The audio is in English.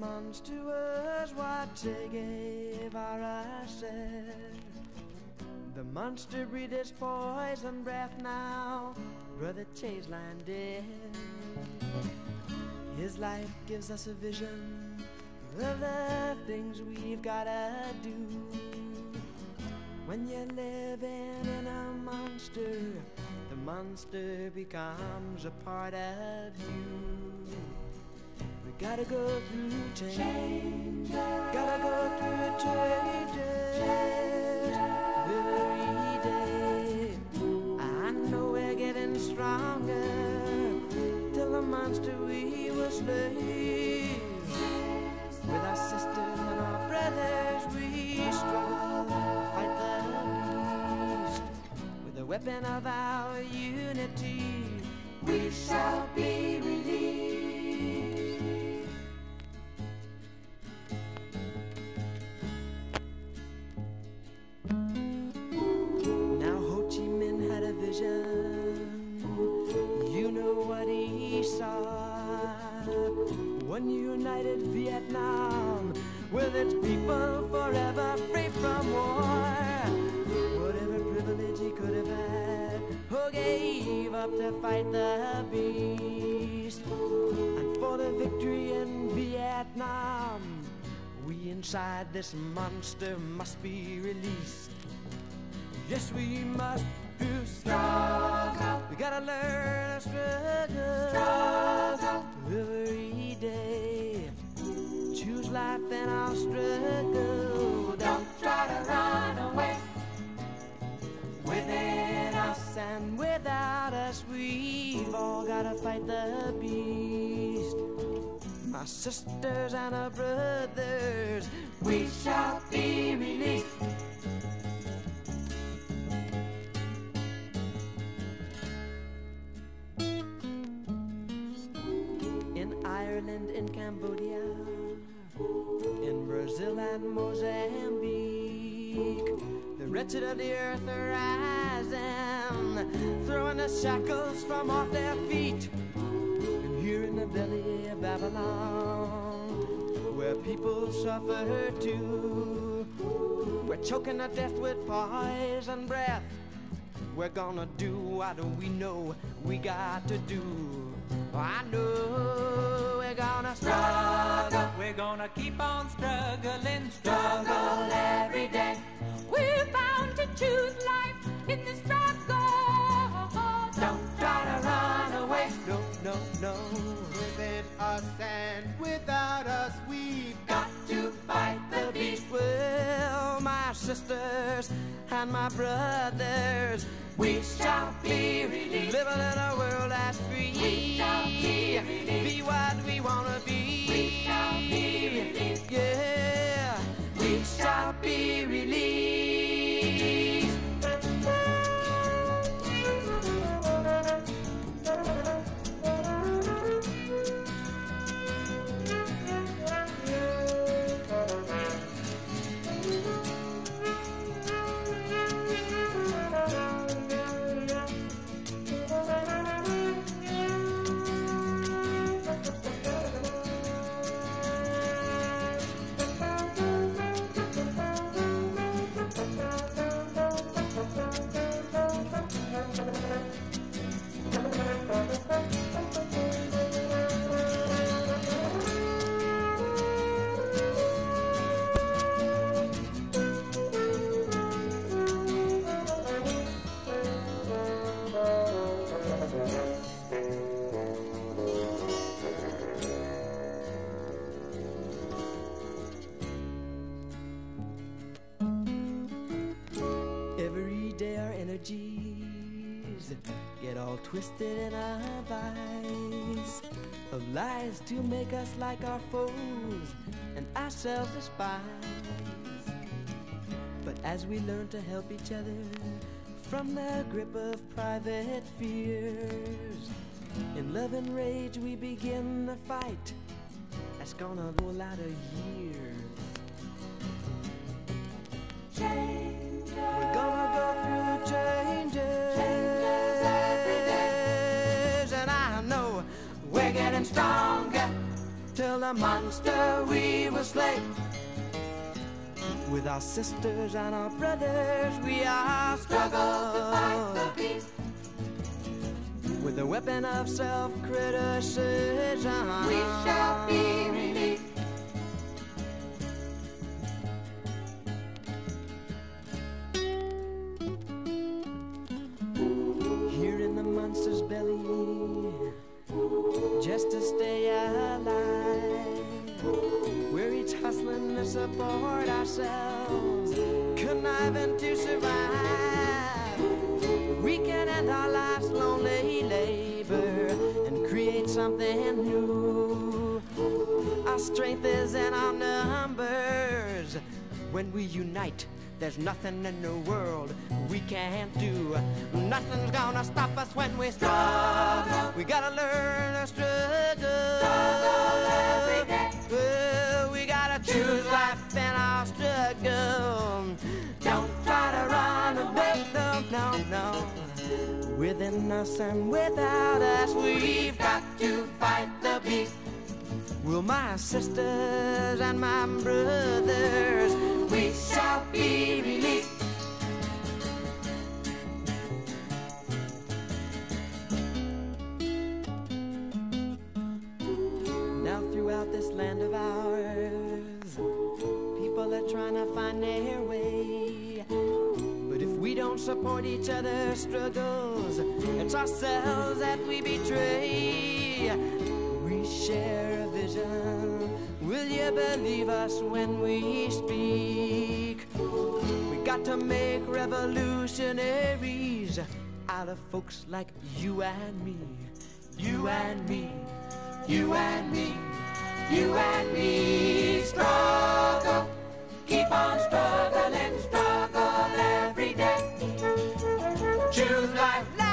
monster was what Che Guevara said. The monster breathed its poison breath now, Brother Che's lying dead. His life gives us a vision of the things we've gotta do. When you're living in a monster, the monster becomes a part of you. Gotta go through change, gotta go through changes every day. I know we're getting stronger till the monster we were slaves. With our sisters and our brothers, we struggle fight the beast. With the weapon of our unity, we shall be people forever free from war. Whatever privilege he could have had, Ho gave up to fight the beast. And for the victory in Vietnam, we inside this monster must be released. Yes, we must do struggle. We gotta learn to struggle. Struggle every day. Choose life and I'll struggle. Don't try to run away. Within us and without us, we've all gotta fight the beast. My sisters and our brothers, we shall be released. in Ireland, in Cambodia, and Mozambique. The wretched of the earth are rising, throwing the shackles from off their feet. And here in the belly of Babylon, where people suffer too, we're choking to death with poison breath. We're gonna do what we know we got to do. I know we're gonna struggle. We're gonna keep on struggling, Struggle every day. We're bound to choose life in the struggle. Don't try to run away. No, no, no. Within us and without us, we've got to fight the beast. Well, my sisters and my brothers, we shall be released. Living in a world that's free. We shall be released. Be what we wanna be. We shall be twisted in a vice of lies to make us like our foes and ourselves despise. But as we learn to help each other from the grip of private fears, in love and rage we begin the fight that's gonna go lot of years. We're gonna we're getting stronger till the monster we will slay. With our sisters and our brothers, we are struggle with the weapon of self-criticism. We shall be released. Support ourselves, conniving to survive. We can end our life's lonely labor and create something new. Our strength is in our numbers. When we unite, there's nothing in the world we can't do. Nothing's gonna stop us when we struggle. We gotta learn to struggle. every day. No, no, no. Within us and without us, we've got to fight the beast. Will my sisters and my brothers, we shall be released. Now throughout this land of ours, people are trying to find their way. Don't support each other's struggles, it's ourselves that we betray. We share a vision. Will you believe us when we speak? We got to make revolutionaries out of folks like you and me. You and me. You and me. You and me. Struggle, keep on struggle. lose life.